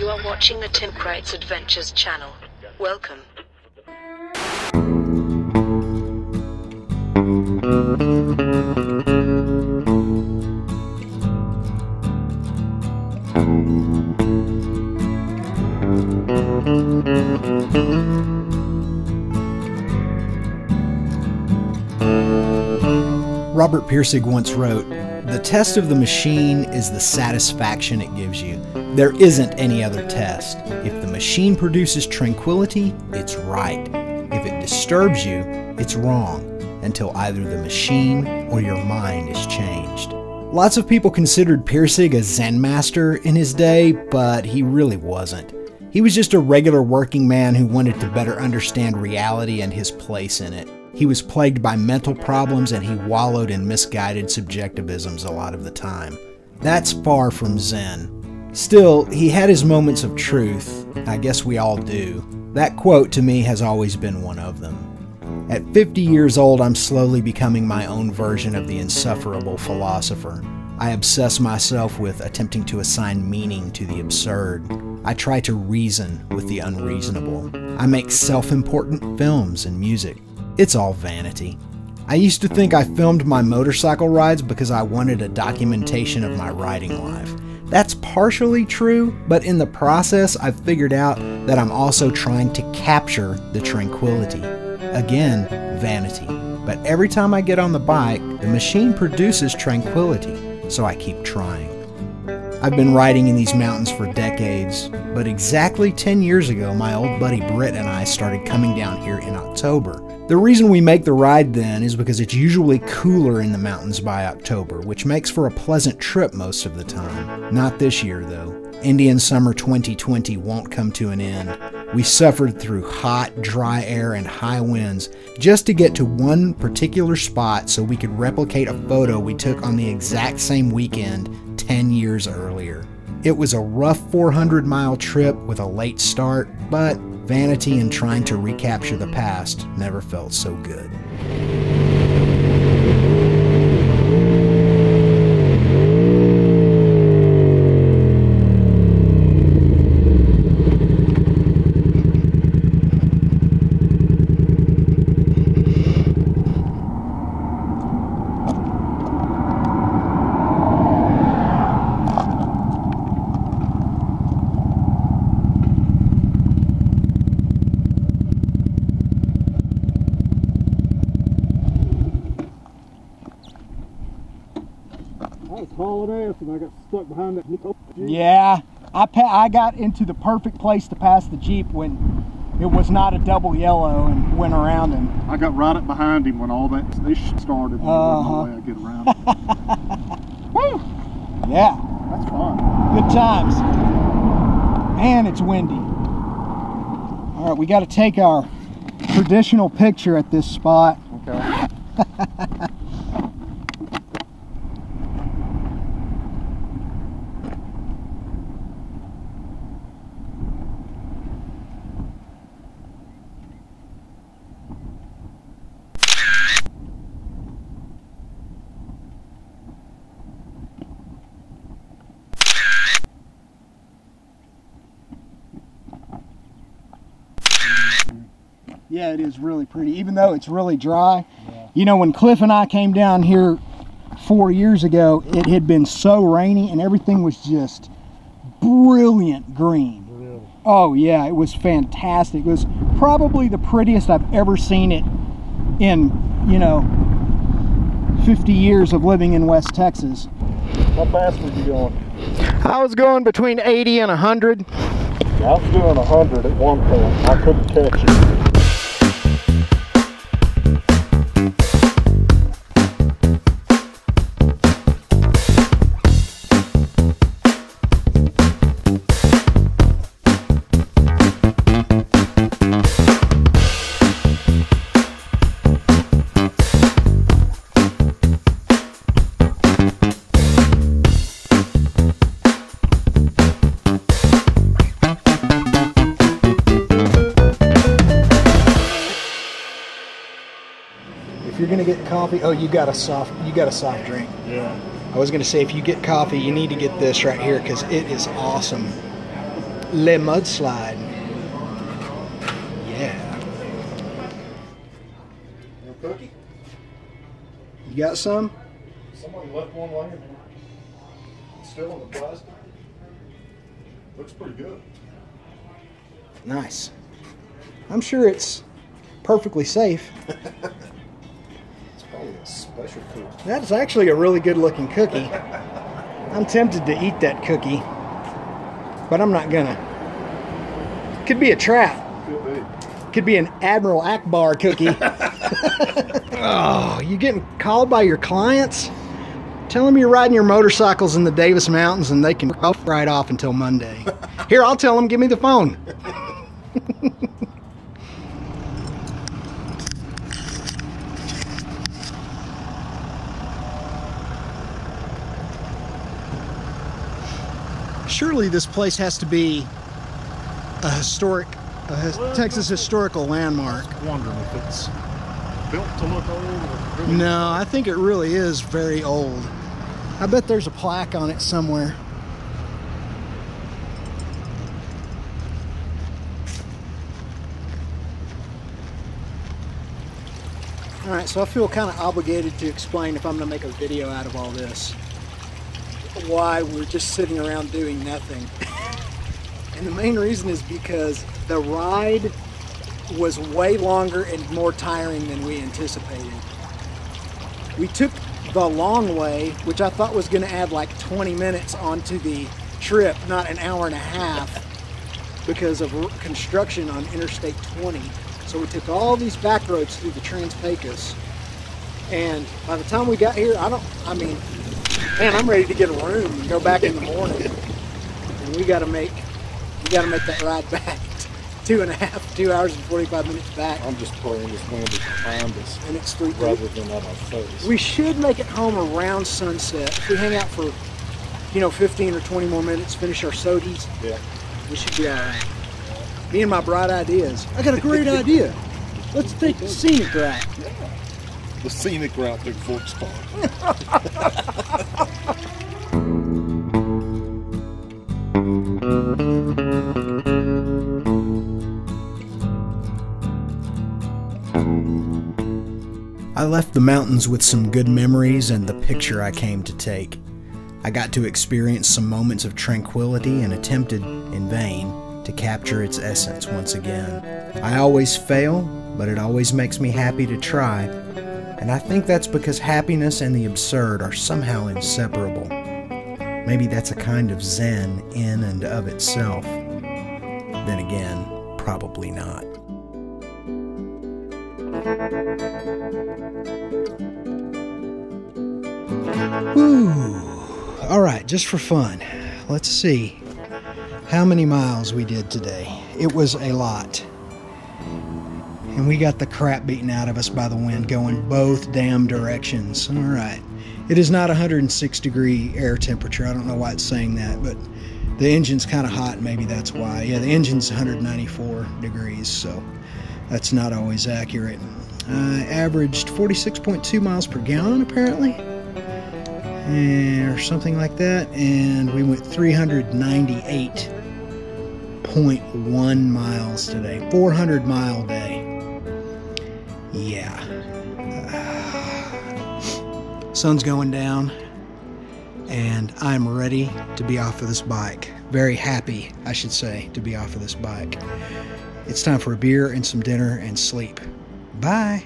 You are watching the Tim Kreitz Adventures channel. Welcome. Robert Pirsig once wrote, The test of the machine is the satisfaction it gives you. There isn't any other test. If the machine produces tranquility, it's right. If it disturbs you, it's wrong, until either the machine or your mind is changed. Lots of people considered Pirsig a Zen master in his day, but he really wasn't. He was just a regular working man who wanted to better understand reality and his place in it. He was plagued by mental problems and he wallowed in misguided subjectivisms a lot of the time. That's far from Zen. Still, he had his moments of truth. I guess we all do. That quote to me has always been one of them. At 50 years old, I'm slowly becoming my own version of the insufferable philosopher. I obsess myself with attempting to assign meaning to the absurd. I try to reason with the unreasonable. I make self important films and music. It's all vanity. I used to think I filmed my motorcycle rides because I wanted a documentation of my riding life. That's partially true, but in the process, I've figured out that I'm also trying to capture the tranquility. Again, vanity. But every time I get on the bike, the machine produces tranquility, so I keep trying. I've been riding in these mountains for decades, but exactly 10 years ago, my old buddy Britt and I started coming down here in October. The reason we make the ride then is because it's usually cooler in the mountains by October, which makes for a pleasant trip most of the time. Not this year, though. Indian summer 2020 won't come to an end. We suffered through hot, dry air and high winds just to get to one particular spot so we could replicate a photo we took on the exact same weekend 10 years earlier. It was a rough 400 mile trip with a late start, but vanity and trying to recapture the past never felt so good. I was hauling ass and I got stuck behind that Jeep. Yeah, I pa- I got into the perfect place to pass the Jeep when it was not a double yellow and went around him. I got right up behind him when all that this started. And Uh-huh. There way I'd get around. woo, yeah, That's fun. good times. Man, it's windy. All right, we got to take our traditional picture at this spot. Yeah, it is really pretty, even though it's really dry. You know, when Cliff and I came down here four years ago, it had been so rainy and everything was just brilliant green. Really? Oh, yeah, it was fantastic. It was probably the prettiest I've ever seen it in, you know, 50 years of living in West Texas. How fast were you going? I was going between 80 and 100. I was doing 100 at one point. I couldn't catch it. Coffee, oh, you got a soft, you got a soft drink. Yeah. I was gonna say if you get coffee, you need to get this right here because it is awesome. Le Mudslide. Yeah. cookie? You got some? Somebody left one laying. It's still in the plastic. Looks pretty good. Nice. I'm sure it's perfectly safe. It's probably a special cookie. That's actually a really good looking cookie. I'm tempted to eat that cookie, but I'm not gonna. Could be a trap. Could be. Could be an Admiral Ackbar cookie. oh, you getting called by your clients? Tell them you're riding your motorcycles in the Davis Mountains and they can right off until Monday. Here, I'll tell them, give me the phone. Surely this place has to be a historic, a his- Texas historical landmark. I Wondering if it's built to look old or really No, I think it really is very old. I bet there's a plaque on it somewhere. All right, so I feel kind of obligated to explain if I'm going to make a video out of all this. Why we're just sitting around doing nothing. and the main reason is because the ride was way longer and more tiring than we anticipated. We took the long way, which I thought was going to add like 20 minutes onto the trip, not an hour and a half, because of construction on Interstate 20. So we took all these back roads through the Trans Pecos. And by the time we got here, I don't, I mean, man, I'm ready to get a room and go back in the morning. And we got to make, we got to make that ride back. Two and a half, two hours and 45 minutes back. I'm just praying this wind is behind us And it's 3 rather than at our face. We should make it home around sunset. If we hang out for, you know, 15 or 20 more minutes, finish our sodies, yeah. we should be all right. Me and my bright ideas. I got a great idea. Let's take the scenic route. The scenic route through Forks Park. I left the mountains with some good memories and the picture I came to take. I got to experience some moments of tranquility and attempted, in vain, to capture its essence once again. I always fail, but it always makes me happy to try, and I think that's because happiness and the absurd are somehow inseparable. Maybe that's a kind of zen in and of itself. Then again, probably not. Ooh. All right, just for fun, let's see how many miles we did today. It was a lot. And we got the crap beaten out of us by the wind going both damn directions. All right. It is not 106 degree air temperature. I don't know why it's saying that, but the engine's kind of hot. Maybe that's why. Yeah, the engine's 194 degrees, so that's not always accurate. I averaged 46.2 miles per gallon, apparently or something like that, and we went 398.1 miles today. 400 mile day. Yeah. Sun's going down, and I'm ready to be off of this bike. Very happy, I should say, to be off of this bike. It's time for a beer and some dinner and sleep. Bye.